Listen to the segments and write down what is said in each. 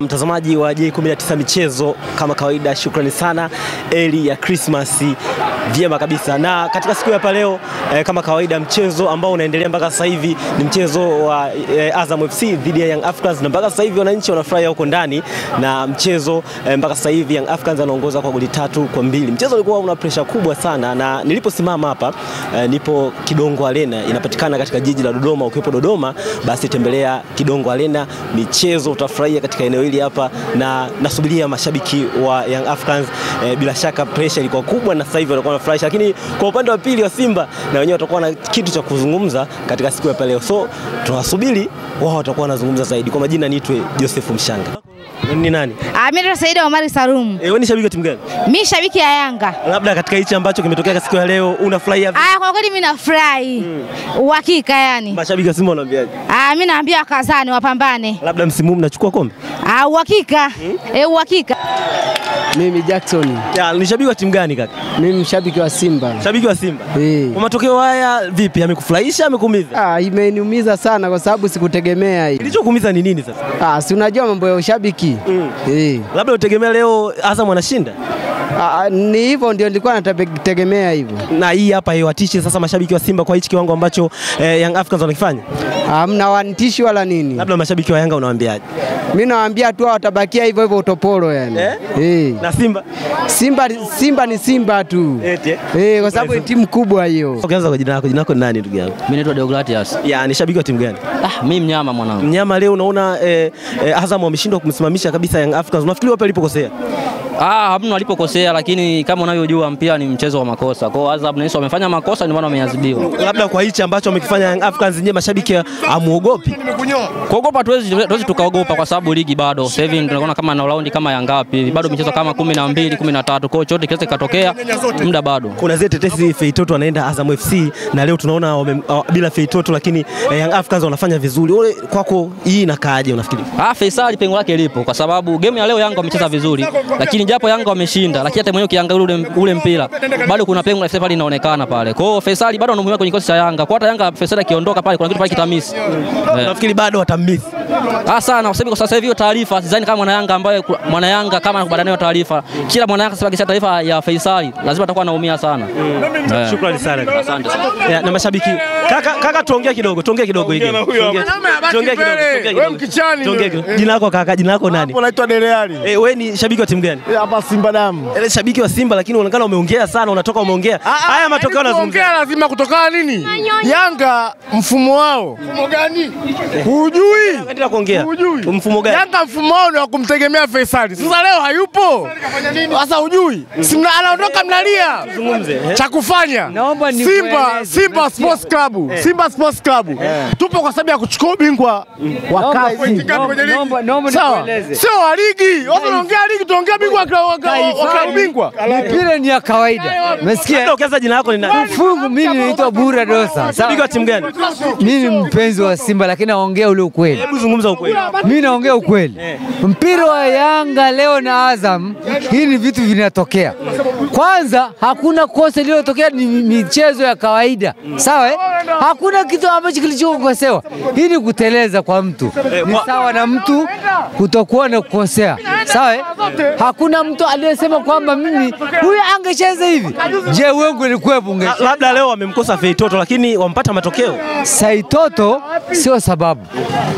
Mtazamaji wa J19 michezo, kama kawaida, shukrani sana. Eli ya Christmas, vyema kabisa. Na katika siku ya hapa leo eh, kama kawaida, mchezo ambao unaendelea mpaka sasa hivi ni mchezo wa eh, Azam FC dhidi ya Young Africans, na mpaka sasa hivi wananchi wanafurahia huko ndani na mchezo eh, mpaka sasa hivi Young Africans anaongoza kwa goli tatu kwa mbili. Mchezo ulikuwa una pressure kubwa sana, na niliposimama hapa eh, nipo Kidongo Arena, inapatikana katika jiji la Dodoma. Ukiwepo Dodoma, basi tembelea Kidongo Arena, michezo utafurahia katika eneo hili hapa, na nasubiria mashabiki wa Young Africans eh, bila shaka pressure ilikuwa kubwa, na sasa hivi watakuwa wanafurahisha, lakini kwa upande wa pili wa Simba na wenyewe watakuwa na kitu cha kuzungumza katika siku ya leo, so tunawasubiri wao, watakuwa wanazungumza zaidi. Kwa majina niitwe Joseph Mshanga. Ni nani? Ah, mimi ndo Saida Omari Salum. Eh, wewe ni shabiki wa timu gani? Mimi shabiki ya Yanga. Labda katika hichi ambacho kimetokea siku ya leo unafurahi vipi? Ah, kwa kweli mimi nafurahi. Uhakika yani. Mashabiki wa Simba wanaambiaje? Ah, mimi naambia wakazane wapambane. Labda msimu huu mnachukua kombe? Ah, uhakika. Eh, uhakika. Mimi Jackson, Ya, ni shabiki wa timu gani kaka? mimi mshabiki wa Simba. Shabiki wa Simba. Eh. Kwa matokeo haya vipi? Amekufurahisha, amekuumiza? Ah, imeniumiza sana kwa sababu sikutegemea hii. Kilichokuumiza ni nini sasa? Ah, si unajua mambo ya ushabiki. Mm. Eh. Labda utegemea leo Azam anashinda? Ah, ni hivyo ndio nilikuwa nategemea hivyo. Na hii hapa iwatishe sasa mashabiki wa Simba kwa hichi kiwango ambacho eh, Young Africans wanakifanya? Hamna wanitishi wala nini. Labda mashabiki wa Yanga unawaambiaje? Mimi nawaambia tu watabakia hivyo hivyo utopolo yani. Eh? Eh. Na Simba? Simba Simba ni Simba tu. Eti, eh? Eh, kwa sababu ni timu kubwa hiyo. Ukianza kwa jina lako, jina lako ni nani ndugu yangu? Mimi naitwa Deogratias. Ya, ni shabiki wa timu gani? Ah, mimi mnyama mwanangu. Mnyama leo unaona eh, eh, Azam wameshindwa kumsimamisha kabisa Young Africans. Unafikiri wapi alipokosea? Ah, hamna walipokosea, lakini kama unavyojua mpira ni mchezo wa makosa. Kwa hiyo Azam na Yanga wamefanya makosa, ndio maana wameadhibiwa. Labda kwa hichi ambacho wamekifanya Young Africans, nyewe mashabiki amuogopi? Kuogopa tuwezi tuwezi tukaogopa kwa sababu ligi bado. Sasa hivi tunaona kama na raundi kama ya ngapi hivi. Bado michezo kama 12, 13. Kwa hiyo chote kiasi kikatokea, muda bado. Kuna zile tetesi Feitoto anaenda Azam FC na leo tunaona wame, uh, bila Feitoto lakini eh, Young Africans wanafanya vizuri. Ole kwako hii inakaaje unafikiri? Ah, Faisal pengo lake lipo kwa sababu game ya leo Yanga wamecheza vizuri, lakini japo Yanga wameshinda, lakini hata mwenyewe ukiangalia ule, ule mpira bado kuna pengo la Faisal linaonekana pale. Kwa hiyo Faisal bado anamuhimu kwenye kikosi cha Yanga. Kwa hata Yanga Faisal akiondoka pale kuna kitu pale kitamisi. Yeah. Nafikiri bado watamisi. Ah sana kwa sababu kwa sasa hivi hiyo taarifa sidhani kama mwana Yanga ambaye mwana Yanga kama anakubaliana nayo taarifa. Kila mwana Yanga sasa taarifa ya Faisal lazima atakuwa anaumia sana. Eh. Shukrani sana. Asante sana. Yeah, na mashabiki kaka, kaka tuongee kidogo, tuongee kidogo hivi. Tuongee tuongee kidogo, Wewe mkichani Tuongee Jina lako kaka, jina lako nani? Hapo naitwa Deleali. Eh, wewe ni shabiki wa timu gani? Eh, Hapa Simba damu. Ele shabiki wa Simba lakini unaonekana umeongea sana, unatoka umeongea. Haya matokeo yanazungumzia. Ongea lazima kutokana nini? Yanga mfumo wao. Mfumo gani? Hujui? Endelea kuongea. Hujui? Mfumo gani? Yanga mfumo wao ni wa kumtegemea Faisal. Sasa leo hayupo. Sasa hujui? Simna anaondoka mnalia. Zungumze. eh. Cha kufanya Naomba ni Simba. Simba Sports Club Simba Sports Club tupo kwa sababu ya kuchukua ubingwa wa kazi. Naomba naomba Sawa, nikueleze. sio wa ligi. Watu wanaongea ligi, tuongea bingwa wa klabu- wa klabu wa klabu bingwa. Mipira ni ya kawaida. Umesikia? Ukianza jina lako ni nani? Mfungu. mimi naitwa Bura Dosa. Sawa. timu gani? Mimi mpenzi wa Simba lakini naongea ule ukweli. Hebu zungumza ukweli. Mimi naongea ukweli. Mpira wa Yanga leo na Azam, hii ni vitu vinatokea. Kwanza hakuna kosa lililotokea, ni michezo ya kawaida, sawa? eh? Hakuna kitu ambacho kilichokosewa. Hii ni kuteleza kwa mtu, ni sawa na mtu kutokuwa na kukosea, sawa? eh? Hakuna mtu aliyesema kwamba mimi huyu angecheza hivi. Je, wewe unge Labda leo wamemkosa Feitoto lakini wampata matokeo. Saitoto sio sababu,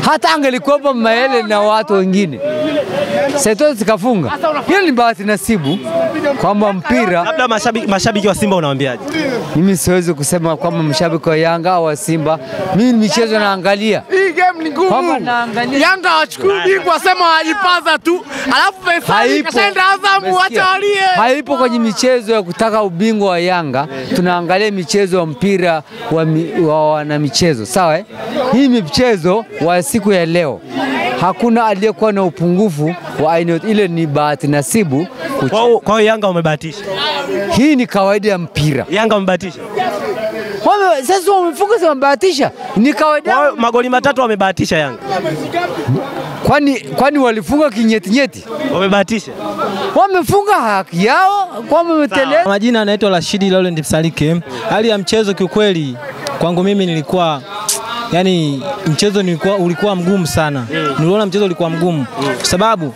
hata angelikuwepo Maele na watu wengine, Saitoto zikafunga. Hiyo ni bahati nasibu kwamba mpira. Labda mashabiki, mashabiki wa Simba unawaambiaje? Mimi siwezi kusema kwamba mshabiki wa Yanga au wa Simba, mimi michezo naangalia. Ni ngumu. Yanga hawachukui bingwa, sema wajipaza tu, alafu Faisal kashaenda Azamu. Haipo kwenye michezo ya kutaka ubingwa wa Yanga, tunaangalia michezo ya mpira wa, mi, wa wanamichezo sawa. eh? Hii michezo wa siku ya leo hakuna aliyekuwa na upungufu wa aina yote. Ile ni bahati nasibu. Kwa kwa hiyo Yanga wamebahatisha. Hii ni kawaida ya mpira. Yanga wamebahatisha. Wame, sasa wamefunga sema wamebahatisha, ni kawaida. Magoli matatu wamebahatisha Yanga. Kwani kwani walifunga kinyetinyeti? Wamebahatisha. Wamefunga haki yao, kwa wameteleza. Majina anaitwa Rashidi Laurent Msalike. Hali ya mchezo kiukweli, kwangu mimi nilikuwa yani mchezo nilikuwa, ulikuwa mgumu sana. mm. Niliona mchezo ulikuwa mgumu mm. kwa sababu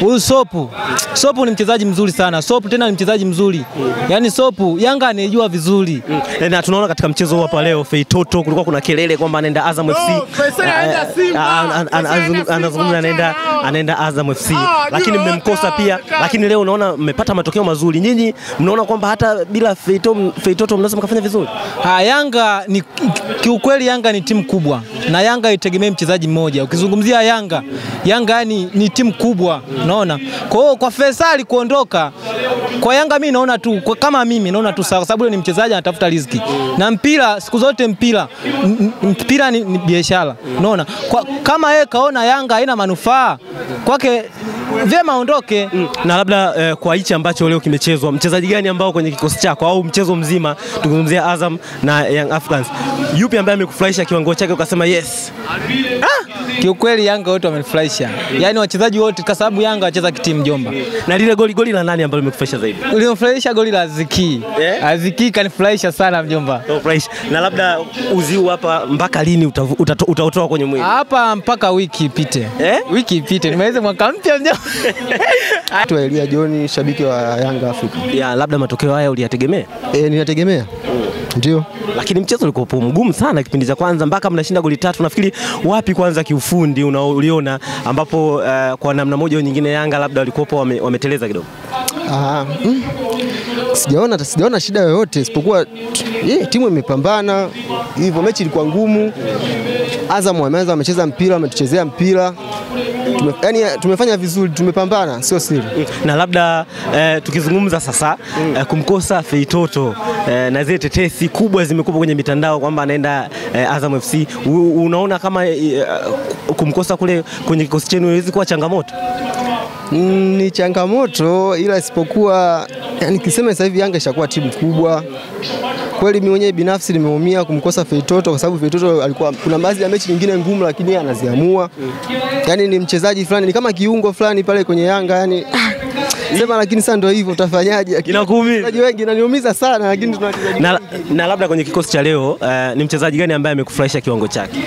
huyu Sopu Sopu ni mchezaji mzuri sana. Sopu tena ni mchezaji mzuri, mm. yani Sopu Yanga anaijua vizuri. mm. na tunaona katika mchezo huu hapa leo Feitoto kulikuwa kuna kelele kwamba anaenda Azam FC. Anaenda Eh, anaenda Anazungumza anaenda anaenda Azam FC, Ah, lakini mmemkosa pia, lakini leo unaona mmepata matokeo mazuri. Nyinyi mnaona kwamba hata bila Feitoto Feitoto mnaweza mkafanya vizuri. Ha, Yanga ni kiukweli, Yanga ni timu kubwa na Yanga haitegemei mchezaji mmoja. Ukizungumzia Yanga, Yanga yani ni timu kubwa, unaona. Kwa hiyo kwa Faisal kuondoka kwa Yanga, mimi naona tu kwa, kama mimi naona tu sawa, sababu ni mchezaji anatafuta riziki na mpira, siku zote mpira mpira ni, ni biashara, unaona. Kama yeye kaona Yanga haina manufaa kwake, vyema aondoke. Na labda eh, kwa hichi ambacho leo kimechezwa, mchezaji gani ambao kwenye kikosi chako au mchezo mzima, tukizungumzia Azam na Young Africans, yupi ambaye amekufurahisha kiwango chake ukasema yes? Kiukweli Yanga wote wamenifurahisha, yaani wachezaji wote, kwa sababu Yanga wacheza kitimu Jomba. Na lile goli goli la nani ambalo limekufurahisha zaidi? Ulimfurahisha goli la Aziki. Yeah. Aziki kanifurahisha sana mjomba. Kufurahisha. Na labda uziu hapa mpaka lini utatoa uta, utautoa kwenye mwili? Hapa mpaka wiki ipite. Eh? Wiki ipite. Nimeweza mwaka mpya mjomba. Naitwa Elia John, shabiki wa Yanga Afrika. Ya labda matokeo haya uliyategemea? Eh, ninategemea ndio. lakini mchezo ulikuwa mgumu sana kipindi cha kwanza mpaka mnashinda goli tatu. Nafikiri wapi kwanza kiufundi uliona ambapo uh, kwa namna moja au nyingine Yanga labda walikuwa wame, wameteleza kidogo. Ah, mm. Sijaona sijaona shida yoyote isipokuwa yeah, timu imepambana hivyo, mechi ilikuwa ngumu. Azam wameanza wamecheza mpira, wametuchezea mpira tume, yani, tumefanya vizuri, tumepambana, sio siri. Na labda eh, tukizungumza sasa eh, kumkosa Feitoto eh, na zile tetesi kubwa zimekuwa kwenye mitandao kwamba anaenda eh, Azam FC, U, unaona kama eh, kumkosa kule kwenye kikosi chenu haiwezi kuwa changamoto? Mm, ni changamoto ila isipokuwa yani, kisema sasa hivi Yanga ishakuwa timu kubwa kweli. Mimi mwenyewe binafsi nimeumia kumkosa Feitoto kwa sababu Feitoto alikuwa kuna baadhi ya mechi nyingine ngumu, lakini anaziamua. Yani ni mchezaji fulani, ni kama kiungo fulani pale kwenye Yanga yani sema, lakini sasa ndio hivyo, utafanyaje? Wachezaji wengi inaniumiza sana, lakini tuna Na, na labda kwenye kikosi cha leo uh, ni mchezaji gani ambaye amekufurahisha kiwango chake?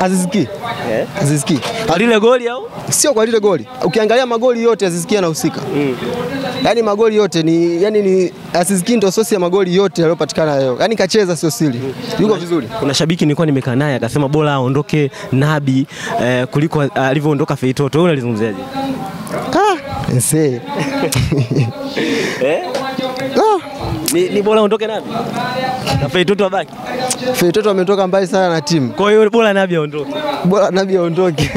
Aziziki yeah. Aziziki Kwa lile goli au? sio kwa lile goli. Ukiangalia magoli yote Aziziki anahusika anahusika. Yaani magoli yote ni yani ni Aziz Ki ndio sosi ya magoli yote yaliyopatikana leo. Yani kacheza sio siri. Yuko vizuri. Kuna shabiki nilikuwa nimekaa naye akasema bora aondoke Nabi eh, kuliko alivyoondoka Feitoto. Wewe unalizungumziaje? Ah, nse. Eh? Ni, ni bora aondoke Nabi na Feitoto abaki. Feitoto ametoka mbali sana na timu. Kwa hiyo bora Nabi aondoke. Bora Nabi aondoke.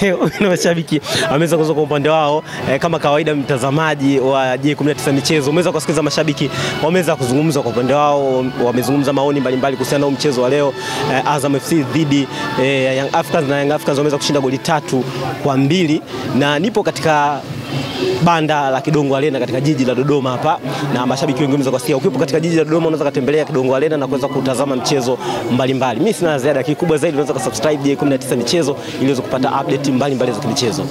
na mashabiki ameweza kuzoka kwa upande wao eh, kama kawaida, mtazamaji wa J19 michezo umeweza kusikiliza mashabiki wameweza kuzungumza kwa upande wao, wamezungumza maoni mbalimbali kuhusiana na mchezo wa leo eh, Azam FC dhidi eh, ya Young Africans na Young Africans wameweza kushinda goli tatu kwa mbili na nipo katika banda la Kidongo Arena katika jiji la Dodoma hapa, na mashabiki wengi wameweza kusikia. Ukiwepo katika jiji la Dodoma, unaweza kutembelea Kidongo Arena na kuweza kutazama mchezo mbalimbali. Mimi sina ziada, kikubwa zaidi unaweza kusubscribe J19 michezo ili uweze kupata update mbalimbali za kimichezo.